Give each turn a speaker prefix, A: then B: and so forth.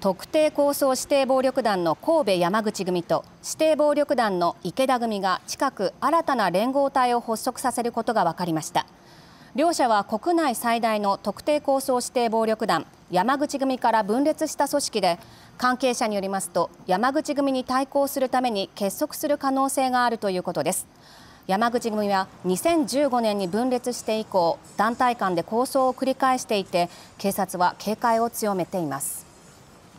A: 特定抗争指定暴力団の神戸山口組と指定暴力団の池田組が近く新たな連合体を発足させることが分かりました。両者は国内最大の特定抗争指定暴力団山口組から分裂した組織で関係者によりますと山口組に対抗するために結束する可能性があるということです。山口組は2015年に分裂して以降団体間で抗争を繰り返していて警察は警戒を強めています。